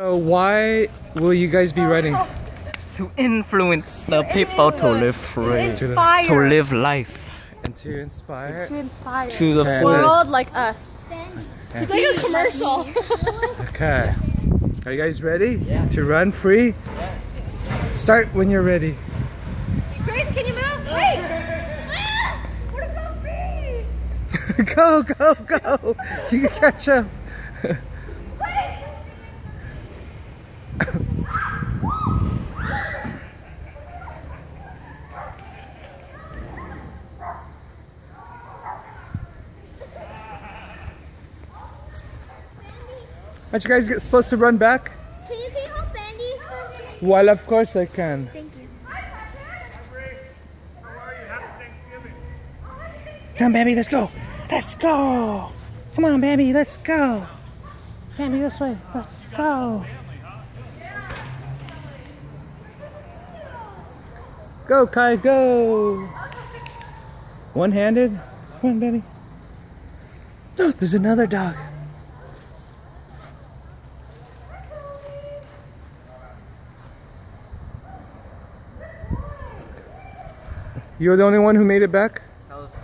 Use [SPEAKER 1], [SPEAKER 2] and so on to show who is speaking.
[SPEAKER 1] So why will you guys be riding?
[SPEAKER 2] To influence the people to live free,
[SPEAKER 3] Inspire.
[SPEAKER 2] to live life
[SPEAKER 1] And to inspire.
[SPEAKER 3] To inspire.
[SPEAKER 2] to the
[SPEAKER 1] Okay.
[SPEAKER 3] world like us. It's like a commercial.
[SPEAKER 1] Okay. Are you guys ready to run free? Start when you're ready.
[SPEAKER 3] Grace, can you move? Wait. Ah, what about me?
[SPEAKER 1] go, go, go! You can catch up. Aren't you guys get- supposed to run back?
[SPEAKER 4] Can you, can you help Andy?
[SPEAKER 1] Well, of course I can.
[SPEAKER 4] Thank you.
[SPEAKER 1] Come, baby, let's go. Let's go. Come on, baby, let's go. Baby, this way. Let's go. Go, Kai, go. One handed. Come on, baby. Oh, there's another dog. You're the only one who made it back? Was.